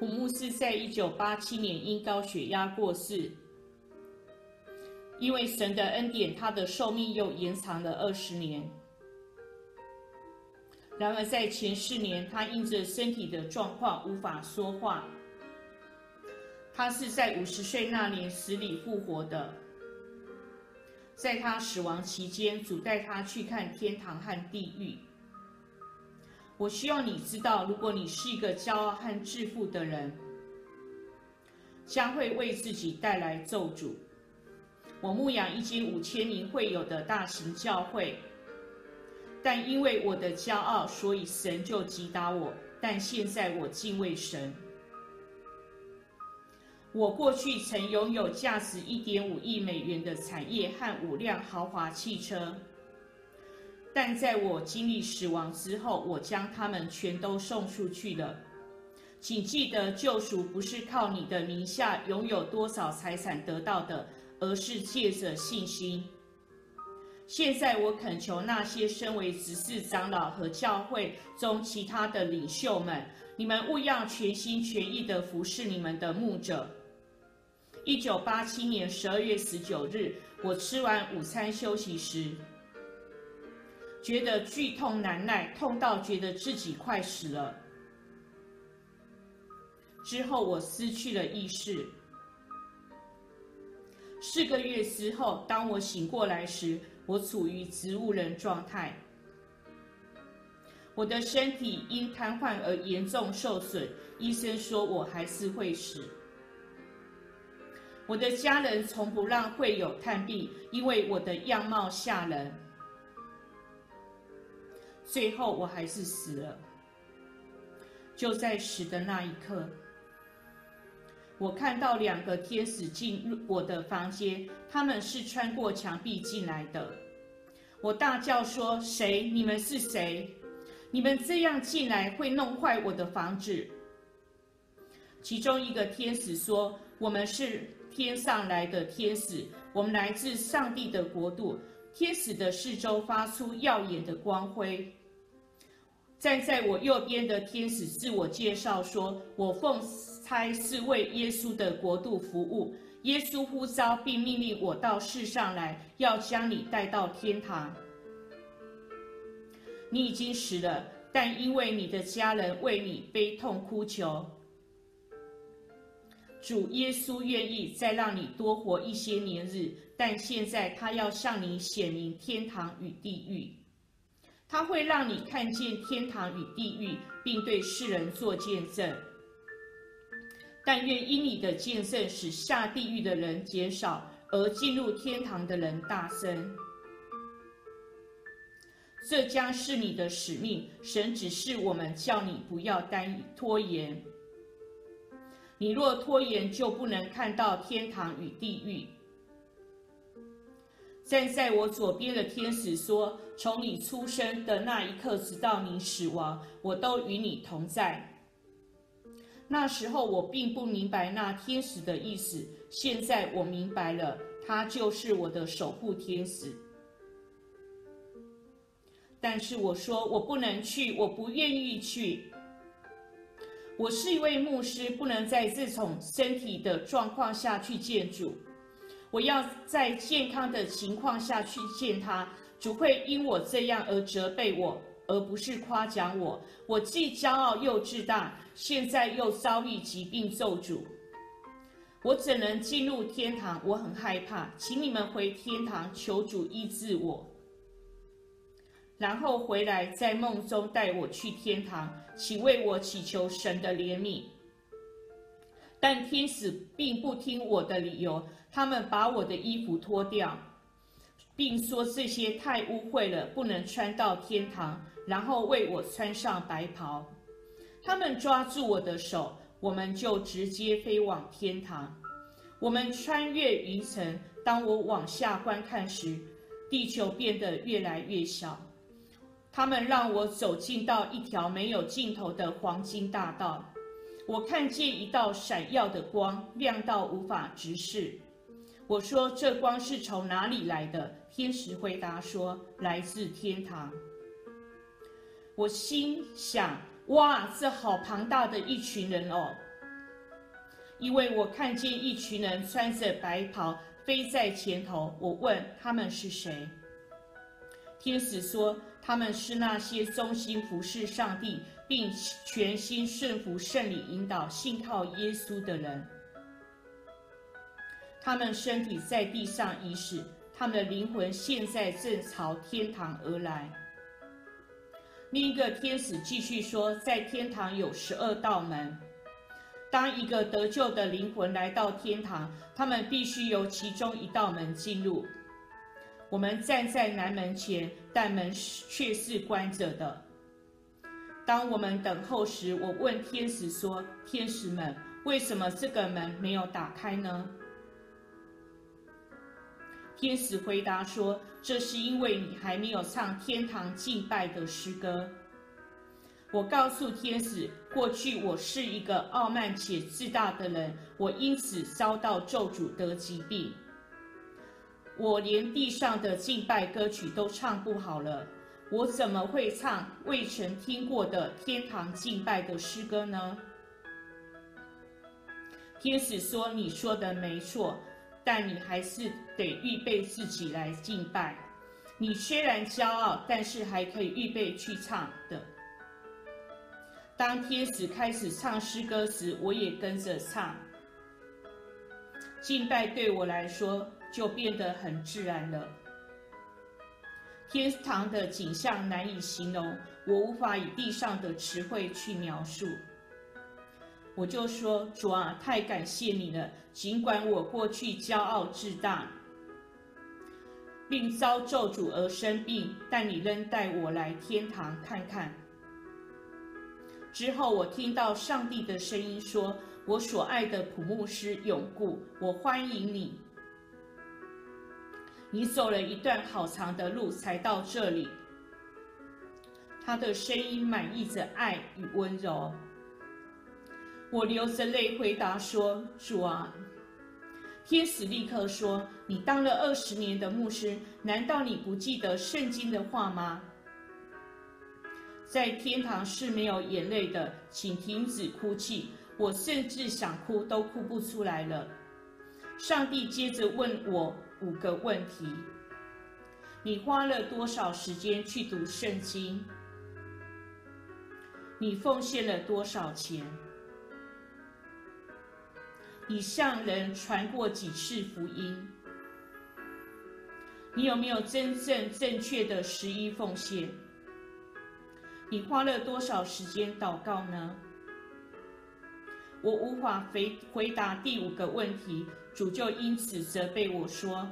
普牧师在一九八七年因高血压过世，因为神的恩典，他的寿命又延长了二十年。然而在前四年，他因着身体的状况无法说话。他是在五十岁那年死里复活的。在他死亡期间，主带他去看天堂和地狱。我希望你知道，如果你是一个骄傲和自负的人，将会为自己带来咒诅。我牧养一间五千名会友的大型教会，但因为我的骄傲，所以神就击打我。但现在我敬畏神。我过去曾拥有价值一点五亿美元的产业和五辆豪华汽车，但在我经历死亡之后，我将他们全都送出去了。请记得，救赎不是靠你的名下拥有多少财产得到的，而是借着信心。现在，我恳求那些身为执事长老和教会中其他的领袖们，你们务要全心全意地服侍你们的牧者。一九八七年十二月十九日，我吃完午餐休息时，觉得剧痛难耐，痛到觉得自己快死了。之后我失去了意识。四个月之后，当我醒过来时，我处于植物人状态。我的身体因瘫痪而严重受损，医生说我还是会死。我的家人从不让会友探病，因为我的样貌吓人。最后我还是死了。就在死的那一刻，我看到两个天使进入我的房间，他们是穿过墙壁进来的。我大叫说：“谁？你们是谁？你们这样进来会弄坏我的房子。”其中一个天使说：“我们是。”天上来的天使，我们来自上帝的国度。天使的四周发出耀眼的光辉。站在我右边的天使自我介绍说：“我奉差是为耶稣的国度服务。耶稣呼召并命令我到世上来，要将你带到天堂。你已经死了，但因为你的家人为你悲痛哭求。”主耶稣愿意再让你多活一些年日，但现在他要向你显明天堂与地狱。他会让你看见天堂与地狱，并对世人做见证。但愿因你的见证，使下地狱的人减少，而进入天堂的人大增。这将是你的使命。神指示我们，叫你不要单拖延。你若拖延，就不能看到天堂与地狱。站在我左边的天使说：“从你出生的那一刻，直到你死亡，我都与你同在。”那时候我并不明白那天使的意思，现在我明白了，他就是我的守护天使。但是我说我不能去，我不愿意去。我是一位牧师，不能在这种身体的状况下去见主。我要在健康的情况下去见他。主会因我这样而责备我，而不是夸奖我。我既骄傲又自大，现在又遭遇疾病咒诅，我怎能进入天堂？我很害怕，请你们回天堂求主医治我。然后回来，在梦中带我去天堂，请为我祈求神的怜悯。但天使并不听我的理由，他们把我的衣服脱掉，并说这些太污秽了，不能穿到天堂。然后为我穿上白袍，他们抓住我的手，我们就直接飞往天堂。我们穿越云层，当我往下观看时，地球变得越来越小。他们让我走进到一条没有尽头的黄金大道，我看见一道闪耀的光，亮到无法直视。我说：“这光是从哪里来的？”天使回答说：“来自天堂。”我心想：“哇，这好庞大的一群人哦！”因为我看见一群人穿着白袍飞在前头。我问他们是谁？天使说他们是那些忠心服侍上帝，并全心顺服圣灵引导、信靠耶稣的人。他们身体在地上已死，他们的灵魂现在正朝天堂而来。另一个天使继续说，在天堂有十二道门。当一个得救的灵魂来到天堂，他们必须由其中一道门进入。我们站在南门前，但门却是关着的。当我们等候时，我问天使说：“天使们，为什么这个门没有打开呢？”天使回答说：“这是因为你还没有唱天堂敬拜的诗歌。”我告诉天使：“过去我是一个傲慢且自大的人，我因此遭到咒诅得疾病。”我连地上的敬拜歌曲都唱不好了，我怎么会唱未曾听过的天堂敬拜的诗歌呢？天使说：“你说的没错，但你还是得预备自己来敬拜。你虽然骄傲，但是还可以预备去唱的。”当天使开始唱诗歌时，我也跟着唱。敬拜对我来说。就变得很自然了。天堂的景象难以形容，我无法以地上的词汇去描述。我就说主啊，太感谢你了！尽管我过去骄傲自大，并遭咒诅而生病，但你仍带我来天堂看看。之后，我听到上帝的声音说：“我所爱的普牧师永固，我欢迎你。”你走了一段好长的路才到这里。他的声音满溢着爱与温柔。我流着泪回答说：“主啊！”天使立刻说：“你当了二十年的牧师，难道你不记得圣经的话吗？在天堂是没有眼泪的，请停止哭泣。我甚至想哭都哭不出来了。”上帝接着问我。五个问题：你花了多少时间去读圣经？你奉献了多少钱？你向人传过几次福音？你有没有真正正确的十一奉献？你花了多少时间祷告呢？我无法回回答第五个问题。主就因此责备我说：“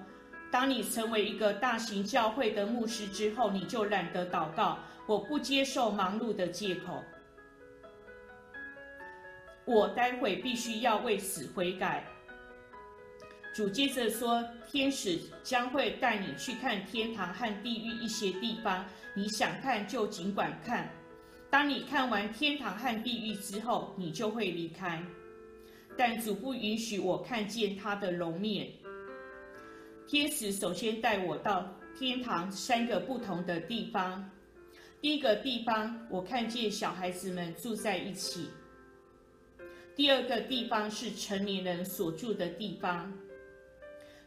当你成为一个大型教会的牧师之后，你就懒得祷告。我不接受忙碌的借口。我待会必须要为此悔改。”主接着说：“天使将会带你去看天堂和地狱一些地方，你想看就尽管看。当你看完天堂和地狱之后，你就会离开。”但主不允许我看见他的容面。天使首先带我到天堂三个不同的地方。第一个地方，我看见小孩子们住在一起；第二个地方是成年人所住的地方；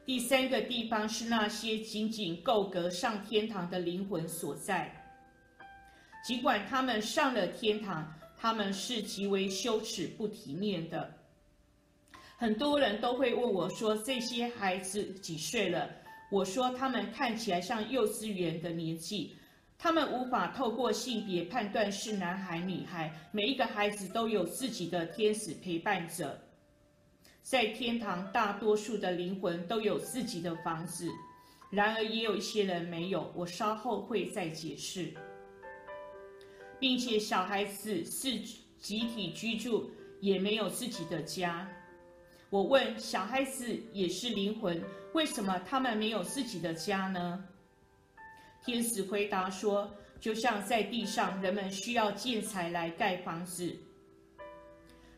第三个地方是那些仅仅够格上天堂的灵魂所在。尽管他们上了天堂，他们是极为羞耻、不体面的。很多人都会问我说：“这些孩子几岁了？”我说：“他们看起来像幼稚园的年纪。他们无法透过性别判断是男孩女孩。每一个孩子都有自己的天使陪伴着。在天堂，大多数的灵魂都有自己的房子，然而也有一些人没有。我稍后会再解释，并且小孩子是集体居住，也没有自己的家。”我问小孩子也是灵魂，为什么他们没有自己的家呢？天使回答说：“就像在地上，人们需要建材来盖房子，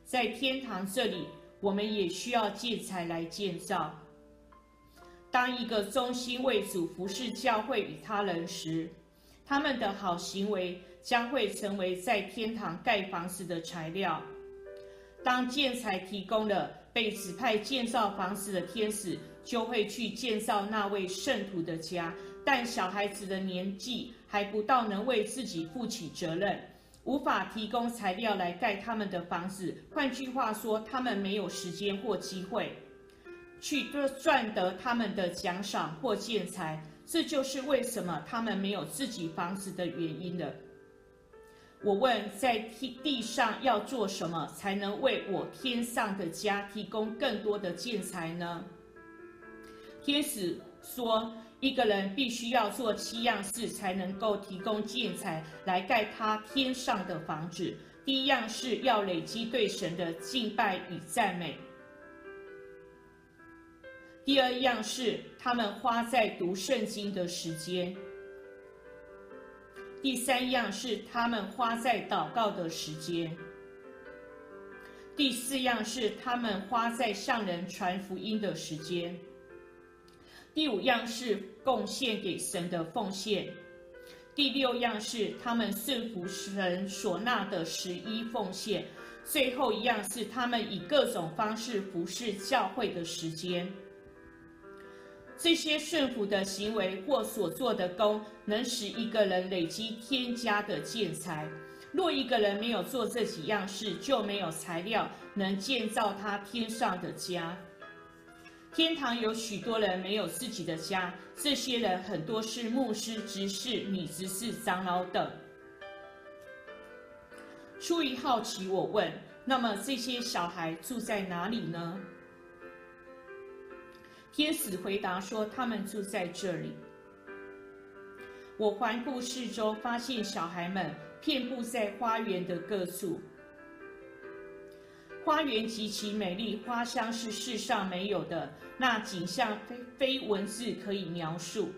在天堂这里，我们也需要建材来建造。当一个忠心为主服侍教会与他人时，他们的好行为将会成为在天堂盖房子的材料。当建材提供了。”被指派建造房子的天使就会去建造那位圣徒的家，但小孩子的年纪还不到能为自己负起责任，无法提供材料来盖他们的房子。换句话说，他们没有时间或机会去赚得他们的奖赏或建材。这就是为什么他们没有自己房子的原因了。我问，在地地上要做什么才能为我天上的家提供更多的建材呢？天使说，一个人必须要做七样事才能够提供建材来盖他天上的房子。第一样是要累积对神的敬拜与赞美；第二样是他们花在读圣经的时间。第三样是他们花在祷告的时间。第四样是他们花在向人传福音的时间。第五样是贡献给神的奉献。第六样是他们顺服神所纳的十一奉献。最后一样是他们以各种方式服侍教会的时间。这些顺服的行为或所做的功，能使一个人累积天家的建材。若一个人没有做这几样事，就没有材料能建造他天上的家。天堂有许多人没有自己的家，这些人很多是牧师、执事、女执事、长老等。出于好奇，我问：那么这些小孩住在哪里呢？天使回答说：“他们住在这里。”我环顾四周，发现小孩们遍布在花园的各处。花园极其美丽，花香是世上没有的，那景象非非文字可以描述。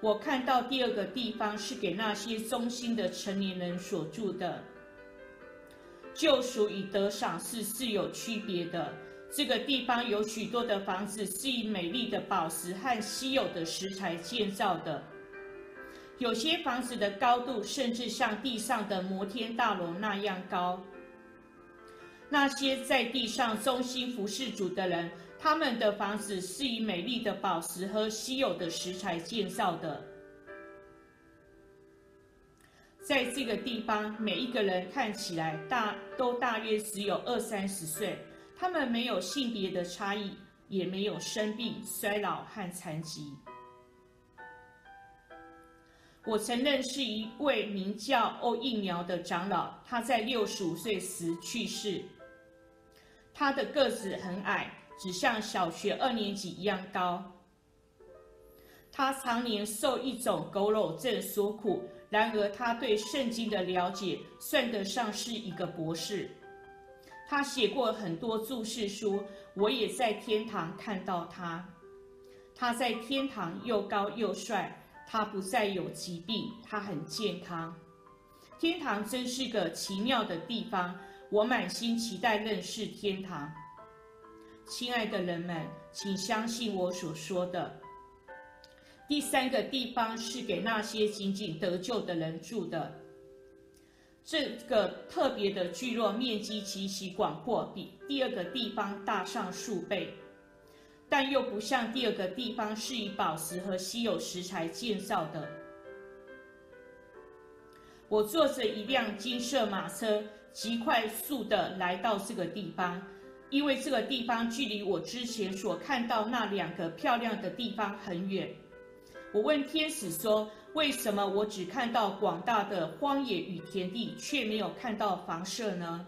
我看到第二个地方是给那些忠心的成年人所住的。救赎与得赏是是有区别的。这个地方有许多的房子，是以美丽的宝石和稀有的石材建造的。有些房子的高度甚至像地上的摩天大楼那样高。那些在地上忠心服侍主的人，他们的房子是以美丽的宝石和稀有的石材建造的。在这个地方，每一个人看起来大都大约只有二三十岁。他们没有性别的差异，也没有生病、衰老和残疾。我曾认识一位名叫欧应苗的长老，他在六十五岁时去世。他的个子很矮，只像小学二年级一样高。他常年受一种佝偻症所苦，然而他对圣经的了解算得上是一个博士。他写过很多注释书，我也在天堂看到他。他在天堂又高又帅，他不再有疾病，他很健康。天堂真是个奇妙的地方，我满心期待认识天堂。亲爱的人们，请相信我所说的。第三个地方是给那些仅仅得救的人住的。这个特别的聚落面积极其广阔，比第二个地方大上数倍，但又不像第二个地方是以宝石和稀有石材建造的。我坐着一辆金色马车，极快速的来到这个地方，因为这个地方距离我之前所看到那两个漂亮的地方很远。我问天使说。为什么我只看到广大的荒野与田地，却没有看到房舍呢？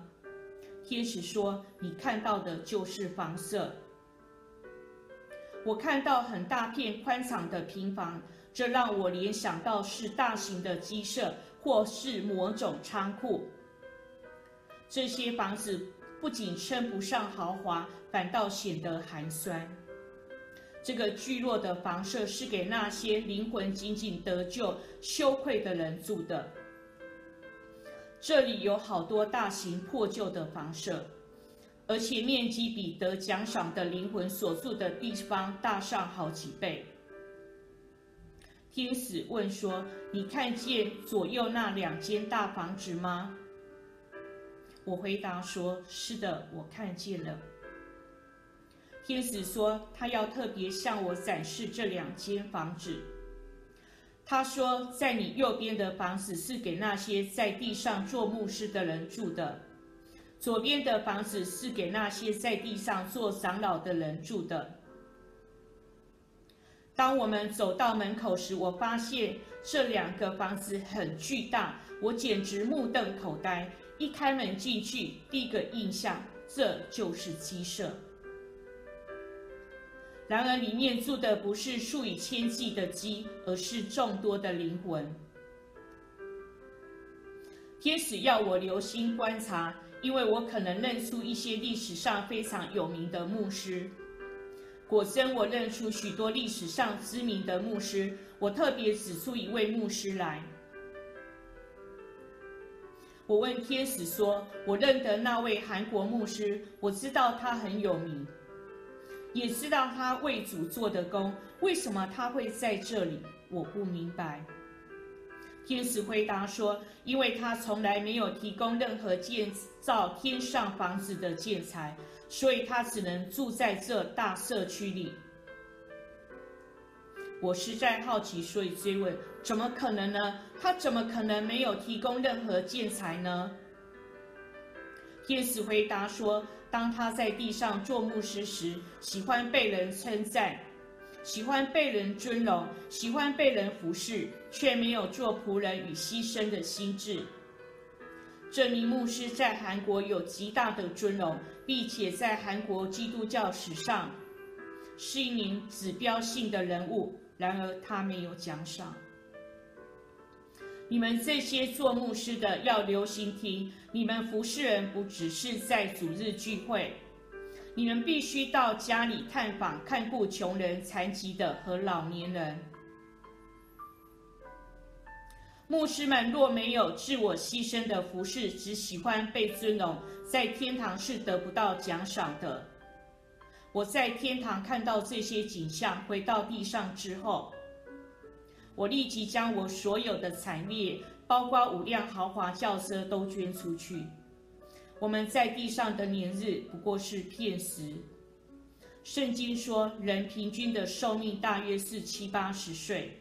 天使说：“你看到的就是房舍。我看到很大片宽敞的平房，这让我联想到是大型的鸡舍或是某种仓库。这些房子不仅称不上豪华，反倒显得寒酸。”这个聚落的房舍是给那些灵魂仅仅得救、羞愧的人住的。这里有好多大型破旧的房舍，而且面积比得奖赏的灵魂所住的地方大上好几倍。天使问说：“你看见左右那两间大房子吗？”我回答说：“是的，我看见了。”天使说：“他要特别向我展示这两间房子。”他说：“在你右边的房子是给那些在地上做牧师的人住的，左边的房子是给那些在地上做长老的人住的。”当我们走到门口时，我发现这两个房子很巨大，我简直目瞪口呆。一开门进去，第一个印象，这就是鸡舍。然而，里面住的不是数以千计的鸡，而是众多的灵魂。天使要我留心观察，因为我可能认出一些历史上非常有名的牧师。果真，我认出许多历史上知名的牧师。我特别指出一位牧师来。我问天使说：“我认得那位韩国牧师，我知道他很有名，也知道他为主做的工。为什么他会在这里？我不明白。”天使回答说：“因为他从来没有提供任何建造天上房子的建材。”所以他只能住在这大社区里。我实在好奇，所以追问：怎么可能呢？他怎么可能没有提供任何建材呢？天使回答说：当他在地上做牧师时，喜欢被人称赞，喜欢被人尊荣，喜欢被人服侍，却没有做仆人与牺牲的心智。这名牧师在韩国有极大的尊荣，并且在韩国基督教史上是一名指标性的人物。然而，他没有奖赏。你们这些做牧师的要留心听，你们服侍人不只是在主日聚会，你们必须到家里探访、看顾穷人、残疾的和老年人。牧师们若没有自我牺牲的服侍，只喜欢被尊荣，在天堂是得不到奖赏的。我在天堂看到这些景象，回到地上之后，我立即将我所有的产业，包括五辆豪华轿车，都捐出去。我们在地上的年日不过是片时。圣经说，人平均的寿命大约是七八十岁。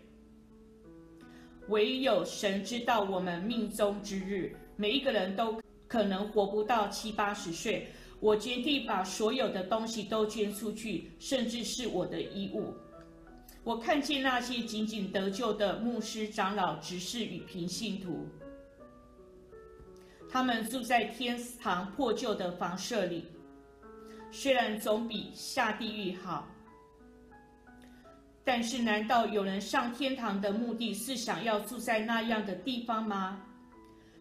唯有神知道我们命中之日，每一个人都可能活不到七八十岁。我决定把所有的东西都捐出去，甚至是我的衣物。我看见那些仅仅得救的牧师、长老、执事与平信徒，他们住在天堂破旧的房舍里，虽然总比下地狱好。但是，难道有人上天堂的目的是想要住在那样的地方吗？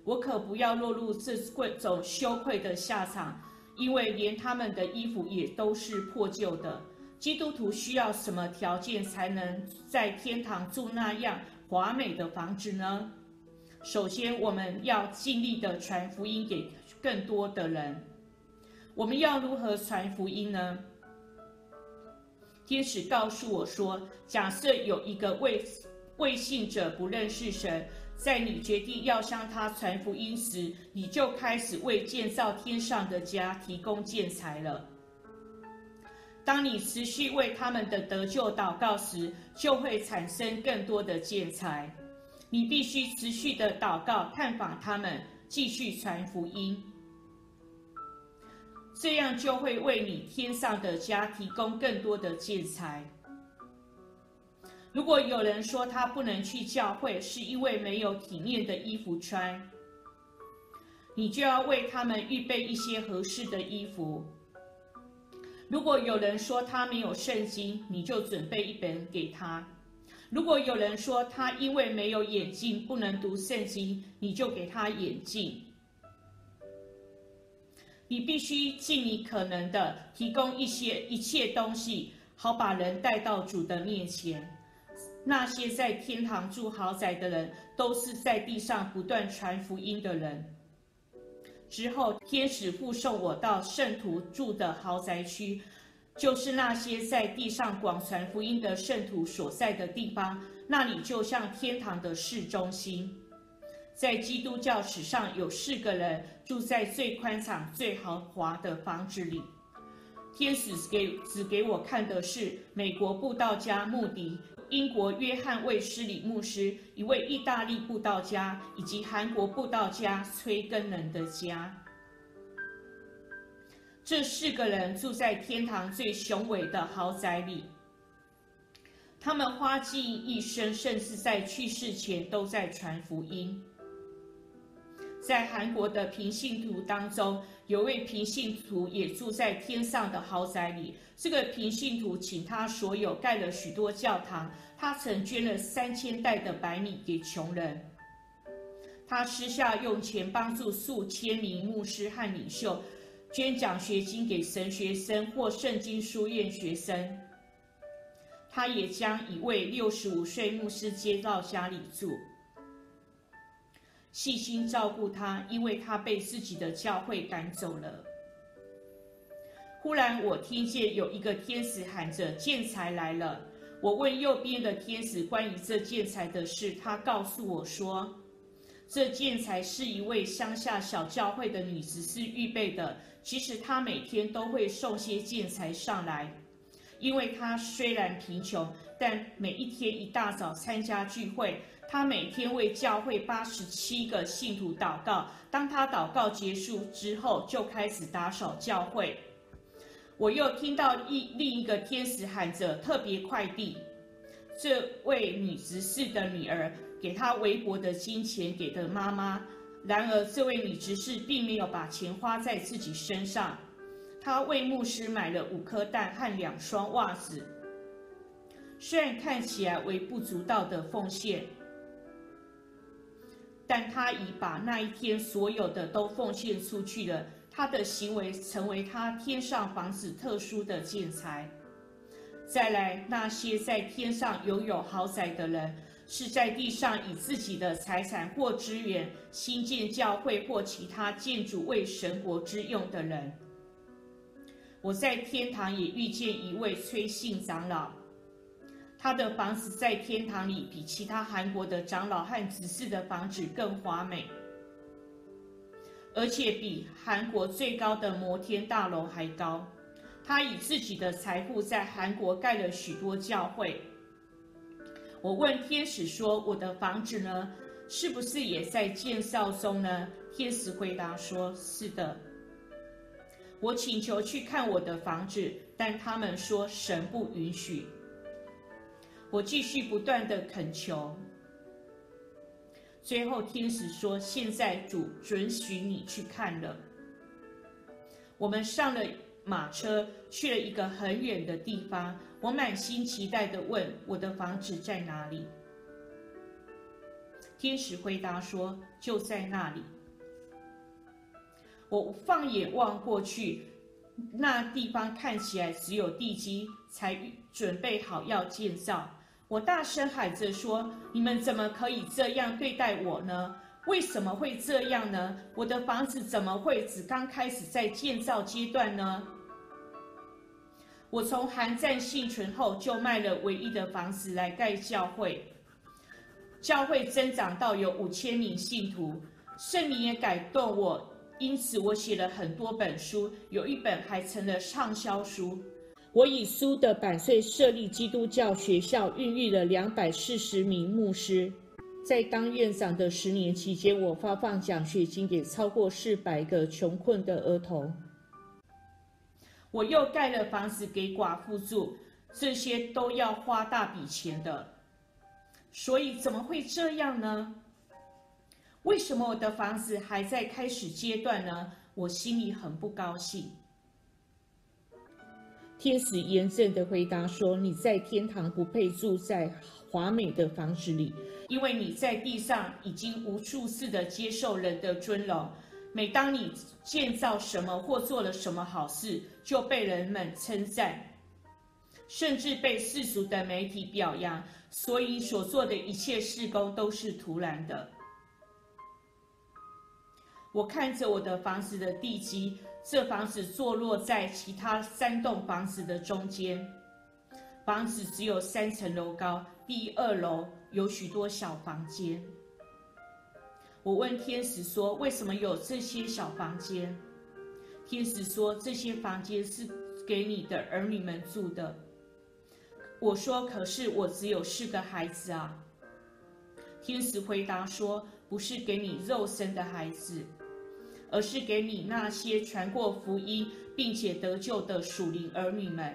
我可不要落入这种羞愧的下场，因为连他们的衣服也都是破旧的。基督徒需要什么条件才能在天堂住那样华美的房子呢？首先，我们要尽力的传福音给更多的人。我们要如何传福音呢？天使告诉我说：“假设有一个未未信者不认识神，在你决定要向他传福音时，你就开始为建造天上的家提供建材了。当你持续为他们的得救祷告时，就会产生更多的建材。你必须持续的祷告、探访他们，继续传福音。”这样就会为你天上的家提供更多的建材。如果有人说他不能去教会，是因为没有体面的衣服穿，你就要为他们预备一些合适的衣服。如果有人说他没有圣经，你就准备一本给他。如果有人说他因为没有眼镜不能读圣经，你就给他眼镜。你必须尽你可能的提供一些一切东西，好把人带到主的面前。那些在天堂住豪宅的人，都是在地上不断传福音的人。之后，天使护送我到圣徒住的豪宅区，就是那些在地上广传福音的圣徒所在的地方。那里就像天堂的市中心。在基督教史上有四个人住在最宽敞、最豪华的房子里。天使给只给我看的是美国布道家穆迪、英国约翰卫斯理牧师、一位意大利布道家以及韩国布道家崔根人的家。这四个人住在天堂最雄伟的豪宅里。他们花尽一生，甚至在去世前都在传福音。在韩国的平信徒当中，有位平信徒也住在天上的豪宅里。这个平信徒请他所有盖了许多教堂，他曾捐了三千袋的白米给穷人。他私下用钱帮助数千名牧师和领袖捐奖学金给神学生或圣经书院学生。他也将一位六十五岁牧师接到家里住。细心照顾他，因为他被自己的教会赶走了。忽然，我听见有一个天使喊着：“建材来了！”我问右边的天使关于这建材的事，他告诉我说：“这建材是一位乡下小教会的女子是预备的。其实她每天都会送些建材上来，因为她虽然贫穷，但每一天一大早参加聚会。”他每天为教会八十七个信徒祷告。当他祷告结束之后，就开始打扫教会。我又听到一另一个天使喊着：“特别快递。”这位女执事的女儿给她微薄的金钱给的妈妈。然而，这位女执事并没有把钱花在自己身上。她为牧师买了五颗蛋和两双袜子。虽然看起来微不足道的奉献。但她已把那一天所有的都奉献出去了。她的行为成为她天上房子特殊的建材。再来，那些在天上拥有豪宅的人，是在地上以自己的财产或资源新建教会或其他建筑为神国之用的人。我在天堂也遇见一位崔姓长老。他的房子在天堂里比其他韩国的长老和执事的房子更华美，而且比韩国最高的摩天大楼还高。他以自己的财富在韩国盖了许多教会。我问天使说：“我的房子呢？是不是也在建造中呢？”天使回答说：“是的。”我请求去看我的房子，但他们说神不允许。我继续不断的恳求，最后天使说：“现在主准许你去看了。”我们上了马车，去了一个很远的地方。我满心期待的问：“我的房子在哪里？”天使回答说：“就在那里。”我放眼望过去，那地方看起来只有地基，才准备好要建造。我大声喊着说：“你们怎么可以这样对待我呢？为什么会这样呢？我的房子怎么会只刚开始在建造阶段呢？我从韩战幸存后就卖了唯一的房子来盖教会，教会增长到有五千名信徒，圣灵也感动我，因此我写了很多本书，有一本还成了畅销书。”我以书的版税设立基督教学校，孕育了两百四十名牧师。在当院长的十年期间，我发放奖学金给超过四百个穷困的儿童。我又盖了房子给寡妇住，这些都要花大笔钱的。所以怎么会这样呢？为什么我的房子还在开始阶段呢？我心里很不高兴。天使严正的回答说：“你在天堂不配住在华美的房子里，因为你在地上已经无数次的接受人的尊荣。每当你建造什么或做了什么好事，就被人们称赞，甚至被世俗的媒体表扬。所以所做的一切事工都是徒然的。我看着我的房子的地基。”这房子坐落在其他三栋房子的中间，房子只有三层楼高，第二楼有许多小房间。我问天使说：“为什么有这些小房间？”天使说：“这些房间是给你的儿女们住的。”我说：“可是我只有四个孩子啊。”天使回答说：“不是给你肉身的孩子，而是给你那些传过福音并且得救的属灵儿女们。”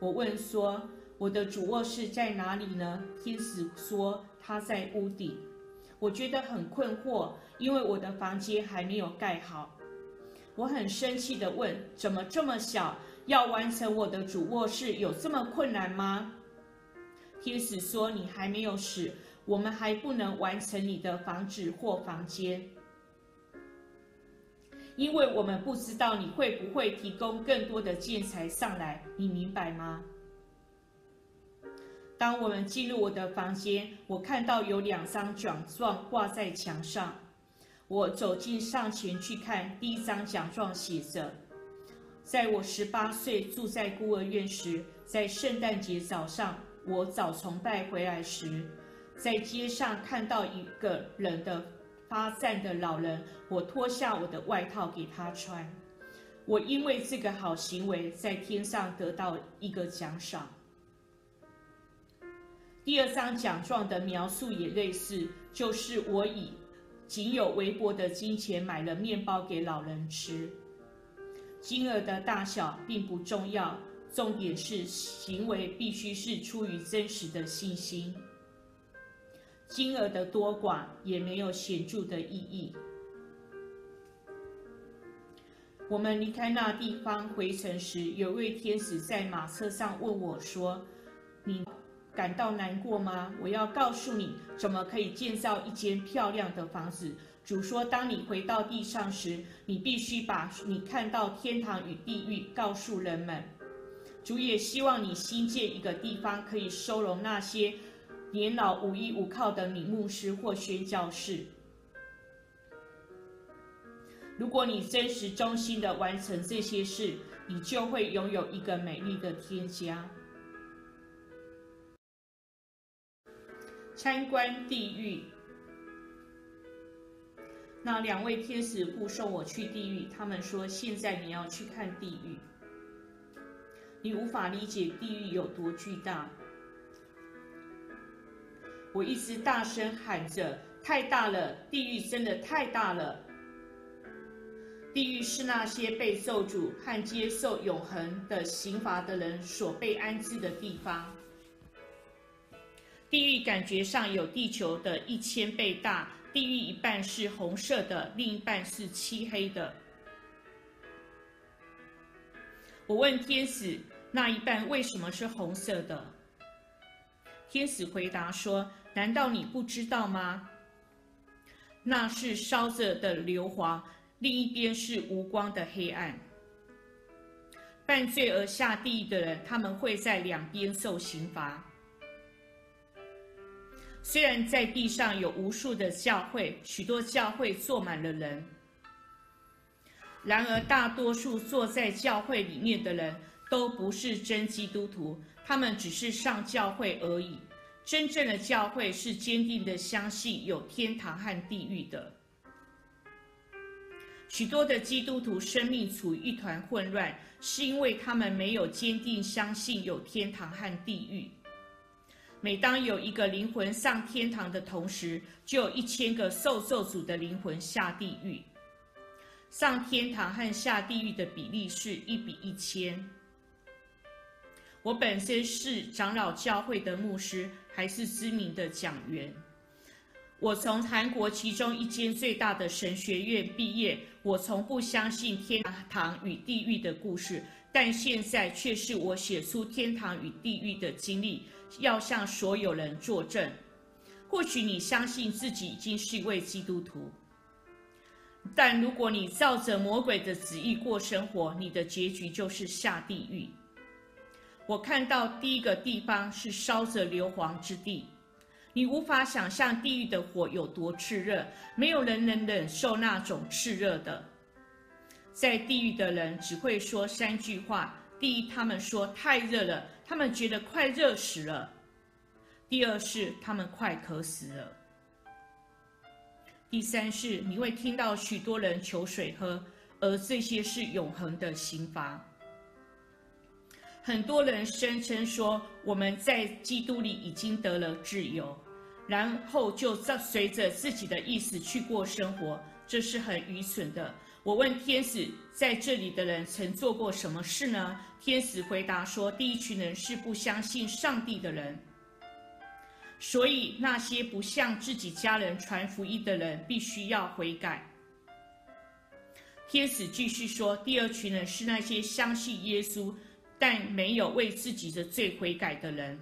我问说：“我的主卧室在哪里呢？”天使说：“他在屋顶。”我觉得很困惑，因为我的房间还没有盖好。我很生气的问：“怎么这么小？要完成我的主卧室有这么困难吗？”天使说：“你还没有死，我们还不能完成你的房子或房间，因为我们不知道你会不会提供更多的建材上来，你明白吗？”当我们进入我的房间，我看到有两张奖状挂在墙上。我走近上前去看，第一张奖状写着：“在我十八岁住在孤儿院时，在圣诞节早上，我早崇拜回来时，在街上看到一个人的发站的老人，我脱下我的外套给他穿。我因为这个好行为，在天上得到一个奖赏。”第二张奖状的描述也类似，就是我以仅有微薄的金钱买了面包给老人吃。金额的大小并不重要，重点是行为必须是出于真实的信心。金额的多寡也没有显著的意义。我们离开那地方回城时，有位天使在马车上问我说：“你？”感到难过吗？我要告诉你，怎么可以建造一间漂亮的房子。主说，当你回到地上时，你必须把你看到天堂与地狱告诉人们。主也希望你新建一个地方，可以收容那些年老无依无靠的女牧师或宣教士。如果你真实忠心的完成这些事，你就会拥有一个美丽的天家。参观地狱，那两位天使护送我去地狱。他们说：“现在你要去看地狱，你无法理解地狱有多巨大。”我一直大声喊着：“太大了！地狱真的太大了！地狱是那些被咒诅和接受永恒的刑罚的人所被安置的地方。”地狱感觉上有地球的一千倍大，地狱一半是红色的，另一半是漆黑的。我问天使，那一半为什么是红色的？天使回答说：“难道你不知道吗？那是烧着的硫磺，另一边是无光的黑暗。犯罪而下地狱的人，他们会在两边受刑罚。”虽然在地上有无数的教会，许多教会坐满了人，然而大多数坐在教会里面的人都不是真基督徒，他们只是上教会而已。真正的教会是坚定的相信有天堂和地狱的。许多的基督徒生命处于一团混乱，是因为他们没有坚定相信有天堂和地狱。每当有一个灵魂上天堂的同时，就有一千个受咒诅的灵魂下地狱。上天堂和下地狱的比例是一比一千。我本身是长老教会的牧师，还是知名的讲员。我从韩国其中一间最大的神学院毕业。我从不相信天堂与地狱的故事，但现在却是我写出天堂与地狱的经历。要向所有人作证。或许你相信自己已经是一位基督徒，但如果你照着魔鬼的旨意过生活，你的结局就是下地狱。我看到第一个地方是烧着硫磺之地，你无法想象地狱的火有多炽热，没有人能忍受那种炽热的。在地狱的人只会说三句话：第一，他们说太热了。他们觉得快热死了。第二是他们快渴死了。第三是你会听到许多人求水喝，而这些是永恒的刑罚。很多人声称说我们在基督里已经得了自由，然后就照随着自己的意思去过生活，这是很愚蠢的。我问天使，在这里的人曾做过什么事呢？天使回答说，第一群人是不相信上帝的人，所以那些不向自己家人传福音的人必须要悔改。天使继续说，第二群人是那些相信耶稣。但没有为自己的罪悔改的人，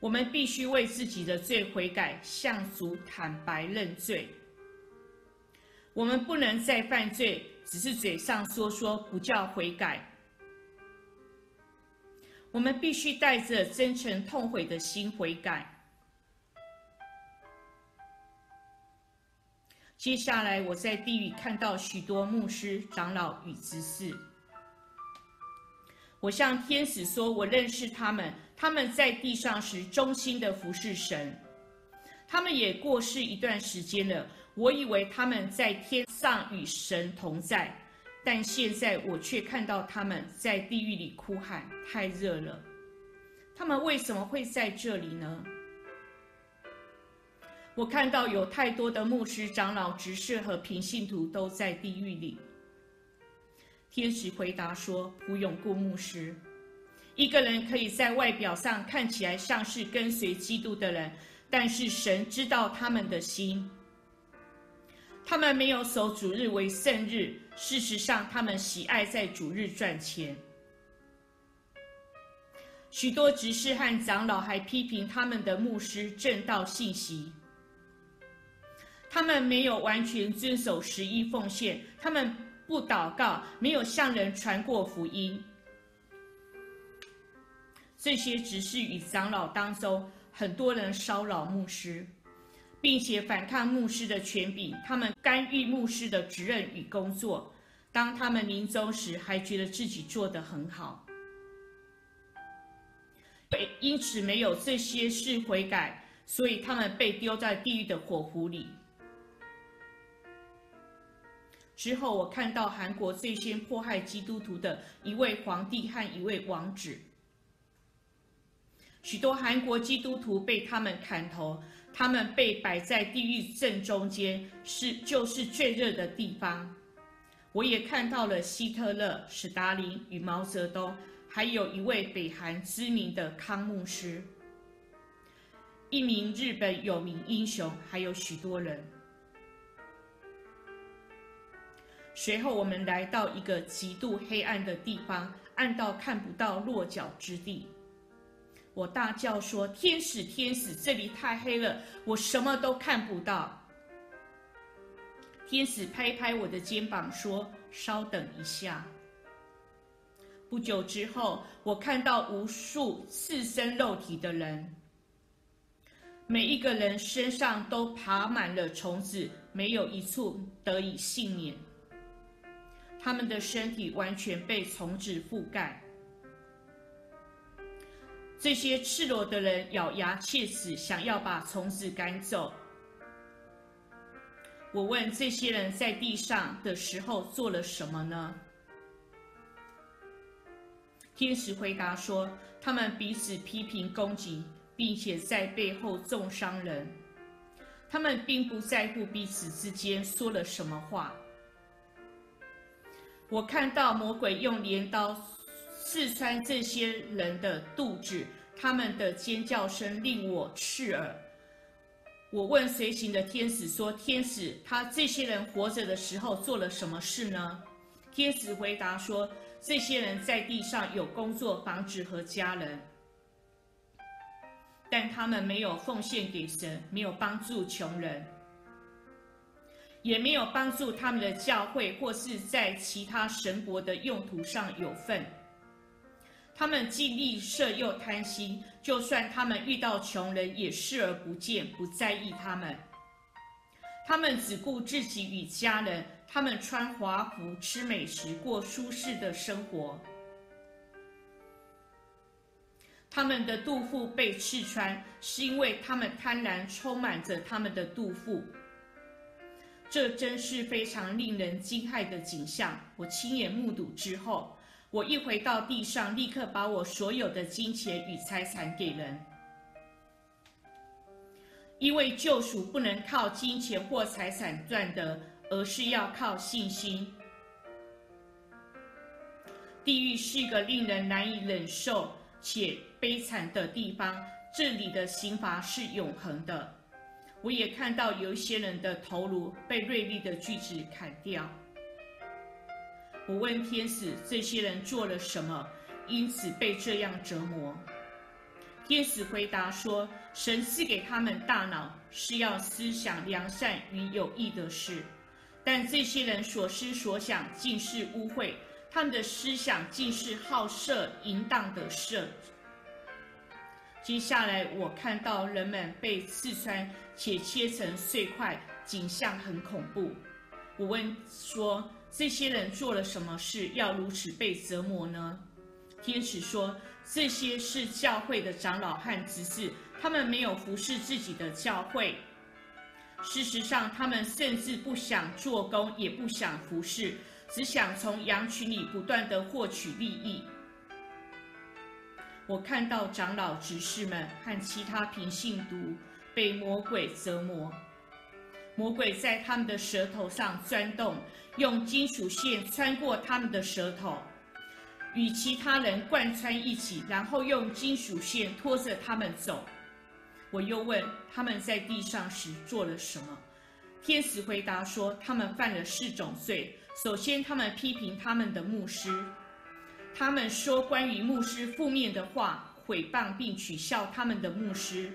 我们必须为自己的罪悔改，向主坦白认罪。我们不能再犯罪，只是嘴上说说，不叫悔改。我们必须带着真诚痛悔的心悔改。接下来，我在地狱看到许多牧师、长老与执事。我向天使说：“我认识他们，他们在地上时忠心的服侍神。他们也过世一段时间了。我以为他们在天上与神同在，但现在我却看到他们在地狱里哭喊，太热了。他们为什么会在这里呢？我看到有太多的牧师、长老、执事和平信徒都在地狱里。”天使回答说：“不永固牧师，一个人可以在外表上看起来像是跟随基督的人，但是神知道他们的心。他们没有守主日为圣日，事实上，他们喜爱在主日赚钱。许多执事和长老还批评他们的牧师正道信息。他们没有完全遵守十一奉献，他们。”不祷告，没有向人传过福音。这些只是与长老当中很多人骚扰牧师，并且反抗牧师的权柄。他们干预牧师的职任与工作。当他们临终时，还觉得自己做得很好。因此没有这些事悔改，所以他们被丢在地狱的火湖里。之后，我看到韩国最先迫害基督徒的一位皇帝和一位王子，许多韩国基督徒被他们砍头，他们被摆在地狱正中间，是就是最热的地方。我也看到了希特勒、史达林与毛泽东，还有一位北韩知名的康牧师，一名日本有名英雄，还有许多人。随后，我们来到一个极度黑暗的地方，暗到看不到落脚之地。我大叫说：“天使，天使，这里太黑了，我什么都看不到。”天使拍拍我的肩膀说：“稍等一下。”不久之后，我看到无数赤身肉体的人，每一个人身上都爬满了虫子，没有一处得以幸免。他们的身体完全被虫子覆盖。这些赤裸的人咬牙切齿，想要把虫子赶走。我问这些人在地上的时候做了什么呢？天使回答说：他们彼此批评攻击，并且在背后重伤人。他们并不在乎彼此之间说了什么话。我看到魔鬼用镰刀刺穿这些人的肚子，他们的尖叫声令我刺耳。我问随行的天使说：“天使，他这些人活着的时候做了什么事呢？”天使回答说：“这些人在地上有工作、房子和家人，但他们没有奉献给神，没有帮助穷人。”也没有帮助他们的教会，或是在其他神国的用途上有份。他们既吝啬又贪心，就算他们遇到穷人，也视而不见，不在意他们。他们只顾自己与家人，他们穿华服、吃美食、过舒适的生活。他们的肚腹被刺穿，是因为他们贪婪充满着他们的肚腹。这真是非常令人惊骇的景象。我亲眼目睹之后，我一回到地上，立刻把我所有的金钱与财产给人。因为救赎不能靠金钱或财产赚得，而是要靠信心。地狱是一个令人难以忍受且悲惨的地方，这里的刑罚是永恒的。我也看到有一些人的头颅被锐利的锯子砍掉。我问天使：这些人做了什么，因此被这样折磨？天使回答说：“神赐给他们大脑，是要思想良善与有益的事，但这些人所思所想尽是污秽，他们的思想尽是好色淫荡的事。”接下来，我看到人们被刺穿且切成碎块，景象很恐怖。我问说：“这些人做了什么事，要如此被折磨呢？”天使说。这些是教会的长老和执事，他们没有服侍自己的教会。事实上，他们甚至不想做工，也不想服侍，只想从羊群里不断的获取利益。我看到长老、执事们和其他平信徒被魔鬼折磨，魔鬼在他们的舌头上钻洞，用金属线穿过他们的舌头。与其他人贯穿一起，然后用金属线拖着他们走。我又问他们在地上时做了什么，天使回答说，他们犯了四种罪。首先，他们批评他们的牧师，他们说关于牧师负面的话，毁谤并取笑他们的牧师。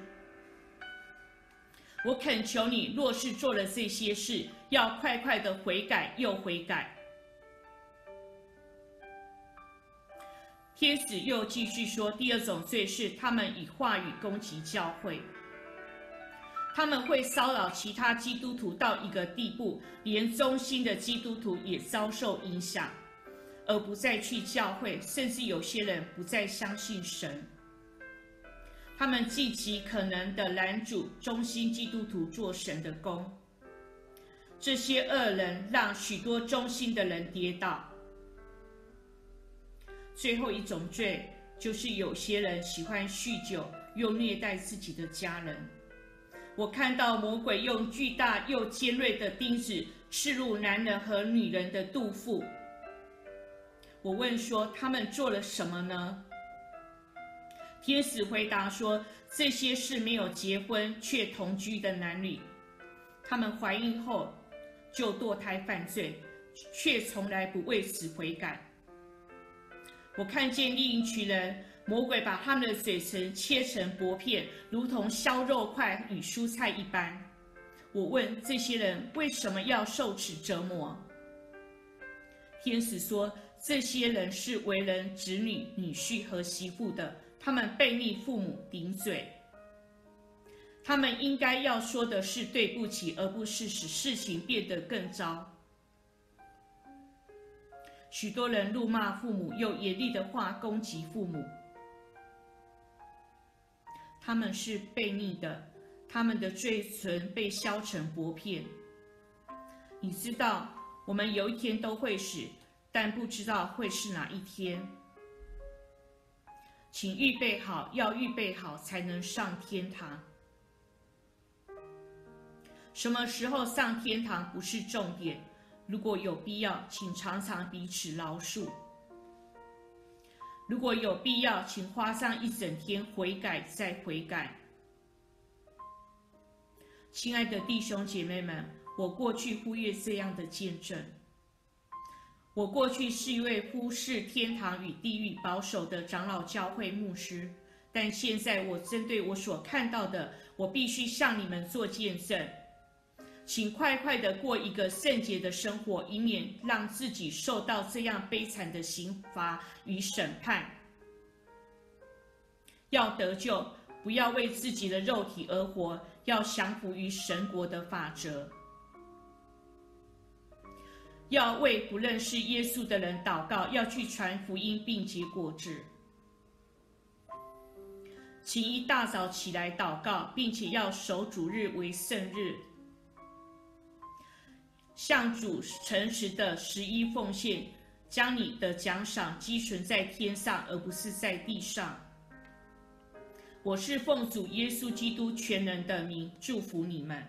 我恳求你，若是做了这些事，要快快的悔改又悔改。天使又继续说：“第二种罪是他们以话语攻击教会，他们会骚扰其他基督徒到一个地步，连忠心的基督徒也遭受影响，而不再去教会，甚至有些人不再相信神。他们尽其可能的拦阻忠心基督徒做神的工。这些恶人让许多忠心的人跌倒。”最后一种罪就是有些人喜欢酗酒，又虐待自己的家人。我看到魔鬼用巨大又尖锐的钉子刺入男人和女人的肚腹。我问说：他们做了什么呢？天使回答说：这些是没有结婚却同居的男女，他们怀孕后就堕胎犯罪，却从来不为此悔改。我看见另一群人，魔鬼把他们的嘴唇切成薄片，如同削肉块与蔬菜一般。我问这些人为什么要受此折磨？天使说：这些人是为人子女、女婿和媳妇的，他们背逆父母，顶嘴。他们应该要说的是对不起，而不是使事情变得更糟。许多人怒骂父母，用严厉的话攻击父母。他们是悖逆的，他们的嘴唇被削成薄片。你知道，我们有一天都会死，但不知道会是哪一天。请预备好，要预备好才能上天堂。什么时候上天堂不是重点。如果有必要，请常常彼此饶恕；如果有必要，请花上一整天悔改再悔改。亲爱的弟兄姐妹们，我过去忽略这样的见证。我过去是一位忽视天堂与地狱保守的长老教会牧师，但现在我针对我所看到的，我必须向你们做见证。请快快的过一个圣洁的生活，以免让自己受到这样悲惨的刑罚与审判。要得救，不要为自己的肉体而活，要降服于神国的法则。要为不认识耶稣的人祷告，要去传福音并结果子。请一大早起来祷告，并且要守主日为圣日，向主诚实的十一奉献，将你的奖赏积存在天上，而不是在地上。我是奉主耶稣基督全能的名祝福你们。